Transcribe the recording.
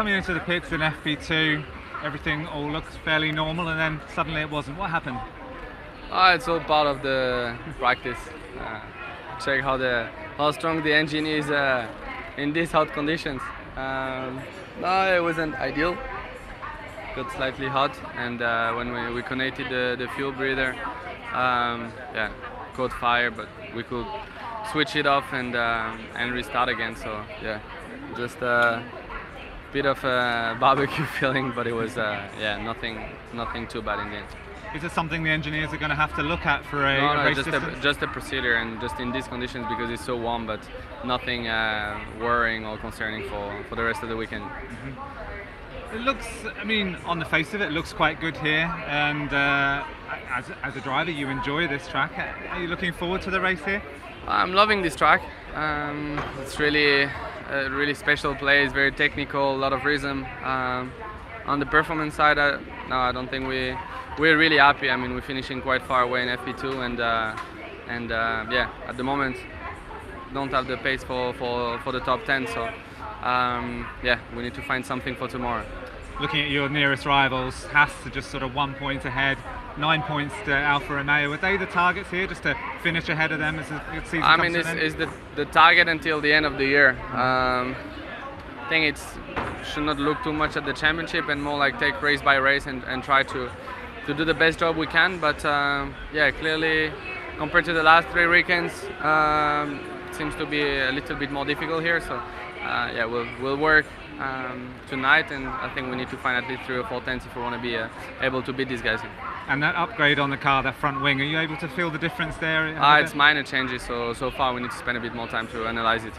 Coming into the pits in FP2, everything all looked fairly normal, and then suddenly it wasn't. What happened? Ah, it's all part of the practice. Uh, check how the how strong the engine is uh, in these hot conditions. Um, no, it wasn't ideal. Got slightly hot, and uh, when we, we connected the, the fuel breather, um, yeah, caught fire, but we could switch it off and um, and restart again. So yeah, just a bit of a barbecue feeling, but it was uh, yeah nothing nothing too bad in the end. Is it something the engineers are going to have to look at for a, No, a race just distance? a, just a procedure and just in these conditions because it's so warm, but nothing uh, worrying or concerning for, for the rest of the weekend. It looks, I mean, on the face of it, it looks quite good here. And uh, as, as a driver, you enjoy this track. Are you looking forward to the race here? I'm loving this track. Um, it's really a really special place, very technical, a lot of rhythm. Um, on the performance side, I, no, I don't think we we're really happy. I mean, we're finishing quite far away in FP2, and uh, and uh, yeah, at the moment, don't have the pace for, for, for the top 10. So um, yeah, we need to find something for tomorrow. Looking at your nearest rivals, Haas are just sort of one point ahead, nine points to Alfa Romeo. Were they the targets here, just to finish ahead of them as the season I mean, it's, it's the, the target until the end of the year. Um, I think it's should not look too much at the championship and more like take race by race and, and try to to do the best job we can. But um, yeah, clearly compared to the last three weekends, um, it seems to be a little bit more difficult here. So uh, yeah, we'll we'll work um, tonight, and I think we need to find at least three or four tenths if we want to be uh, able to beat these guys. And that upgrade on the car, that front wing, are you able to feel the difference there? Ah, it's minor changes, so so far we need to spend a bit more time to analyze it.